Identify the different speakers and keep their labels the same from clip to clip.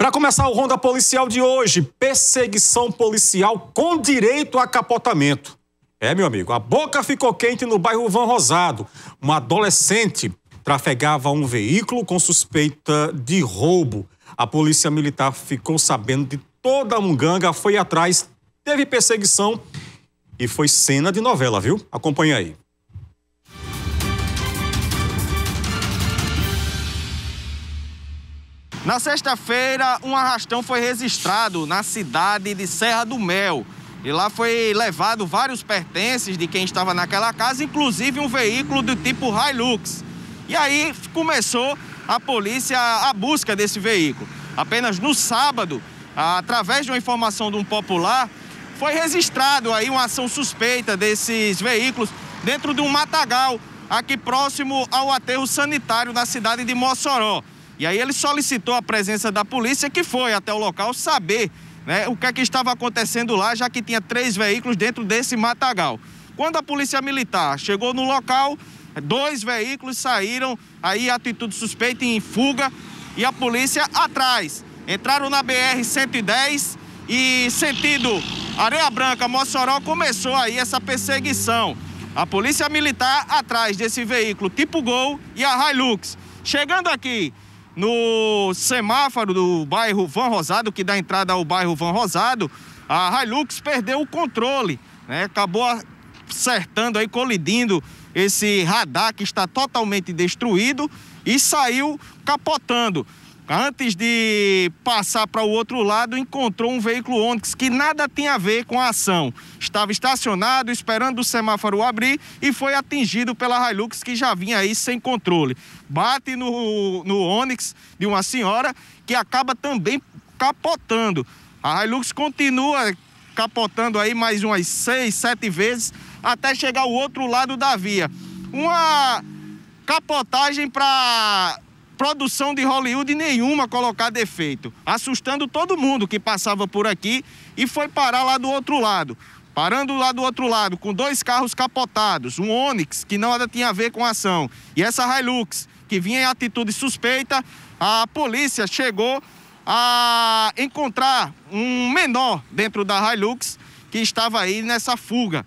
Speaker 1: Para começar o Ronda Policial de hoje, perseguição policial com direito a capotamento. É, meu amigo, a boca ficou quente no bairro Van Rosado. Uma adolescente trafegava um veículo com suspeita de roubo. A polícia militar ficou sabendo de toda a munganga, foi atrás, teve perseguição e foi cena de novela, viu? Acompanha aí.
Speaker 2: Na sexta-feira, um arrastão foi registrado na cidade de Serra do Mel. E lá foi levado vários pertences de quem estava naquela casa, inclusive um veículo do tipo Hilux. E aí começou a polícia a busca desse veículo. Apenas no sábado, através de uma informação de um popular, foi registrado aí uma ação suspeita desses veículos dentro de um matagal aqui próximo ao aterro sanitário da cidade de Mossoró. E aí ele solicitou a presença da polícia que foi até o local saber né, o que é que estava acontecendo lá, já que tinha três veículos dentro desse matagal. Quando a polícia militar chegou no local, dois veículos saíram aí atitude suspeita em fuga e a polícia atrás. Entraram na BR 110 e sentido Areia Branca, Mossoró, começou aí essa perseguição. A polícia militar atrás desse veículo tipo Gol e a Hilux. Chegando aqui no semáforo do bairro Van Rosado, que dá entrada ao bairro Van Rosado, a Hilux perdeu o controle, né? Acabou acertando aí, colidindo esse radar que está totalmente destruído e saiu capotando. Antes de passar para o outro lado, encontrou um veículo Onix que nada tinha a ver com a ação. Estava estacionado, esperando o semáforo abrir e foi atingido pela Hilux que já vinha aí sem controle. Bate no, no Onix de uma senhora que acaba também capotando. A Hilux continua capotando aí mais umas seis, sete vezes até chegar ao outro lado da via. Uma capotagem para produção de Hollywood nenhuma colocar defeito, assustando todo mundo que passava por aqui e foi parar lá do outro lado. Parando lá do outro lado, com dois carros capotados, um Onix, que nada tinha a ver com a ação, e essa Hilux, que vinha em atitude suspeita, a polícia chegou a encontrar um menor dentro da Hilux que estava aí nessa fuga.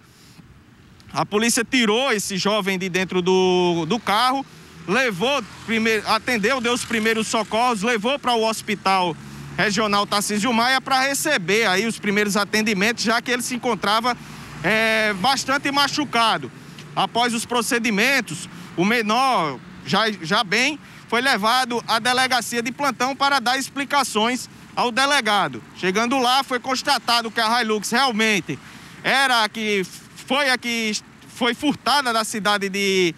Speaker 2: A polícia tirou esse jovem de dentro do, do carro, levou, primeiro, atendeu, deu os primeiros socorros, levou para o hospital regional Tarcísio Maia para receber aí os primeiros atendimentos, já que ele se encontrava é, bastante machucado. Após os procedimentos, o menor, já, já bem, foi levado à delegacia de plantão para dar explicações ao delegado. Chegando lá, foi constatado que a Hilux realmente era a que foi a que foi furtada da cidade de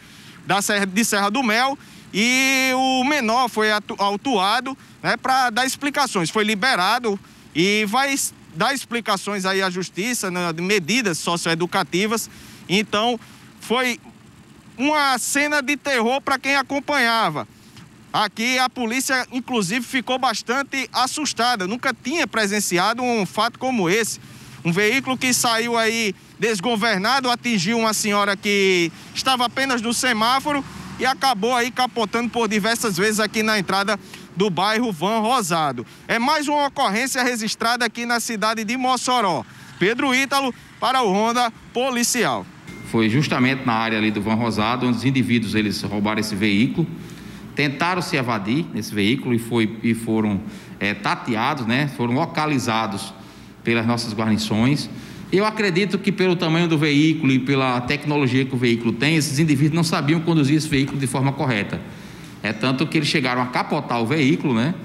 Speaker 2: da Serra, de Serra do Mel e o menor foi autuado né, para dar explicações. Foi liberado e vai dar explicações aí à justiça, né, de medidas socioeducativas. Então, foi uma cena de terror para quem acompanhava. Aqui a polícia, inclusive, ficou bastante assustada. Nunca tinha presenciado um fato como esse. Um veículo que saiu aí desgovernado, atingiu uma senhora que estava apenas no semáforo e acabou aí capotando por diversas vezes aqui na entrada do bairro Van Rosado. É mais uma ocorrência registrada aqui na cidade de Mossoró. Pedro Ítalo para o Ronda Policial.
Speaker 3: Foi justamente na área ali do Van Rosado onde os indivíduos eles roubaram esse veículo, tentaram se evadir nesse veículo e, foi, e foram é, tateados, né? Foram localizados pelas nossas guarnições eu acredito que pelo tamanho do veículo e pela tecnologia que o veículo tem, esses indivíduos não sabiam conduzir esse veículo de forma correta. É tanto que eles chegaram a capotar o veículo, né?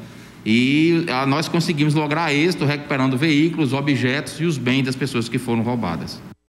Speaker 3: E nós conseguimos lograr êxito recuperando veículos, objetos e os bens das pessoas que foram roubadas.